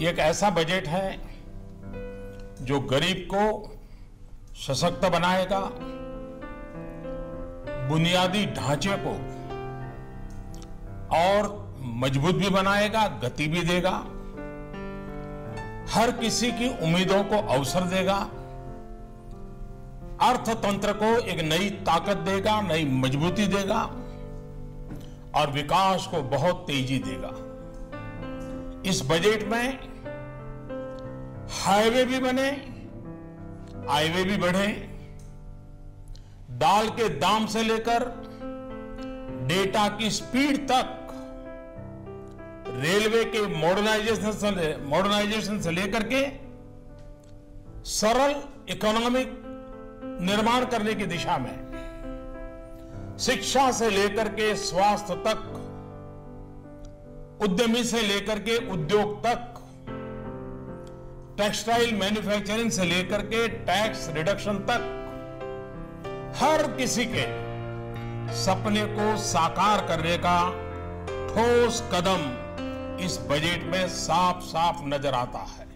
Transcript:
एक ऐसा बजट है जो गरीब को सशक्त बनाएगा, बुनियादी ढांचे को और मज़बूत भी बनाएगा, गति भी देगा, हर किसी की उम्मीदों को अवसर देगा, अर्थतंत्र को एक नई ताकत देगा, नई मजबूती देगा और विकास को बहुत तेज़ी देगा। इस बजट में हाईवे भी बने, हाईवे भी बढ़े। दाल के दाम से लेकर डेटा की स्पीड तक रेलवे के मॉडर्नाइजेशन से मॉडर्नाइजेशन से लेकर के सरल इकोनॉमिक निर्माण करने की दिशा में, शिक्षा से लेकर के स्वास्थ्य तक, उद्यमी से लेकर के उद्योग तक टेक्सटाइल मैन्युफैक्चरिंग से लेकर के टैक्स रिडक्शन तक, हर किसी के सपने को साकार करने का ठोस कदम इस बजट में साफ़ साफ़ नज़र आता है।